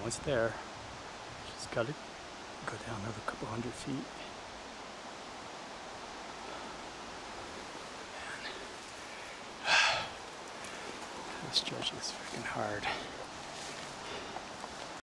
Once there. Just gotta go down another couple hundred feet. Man. This stretch is freaking hard.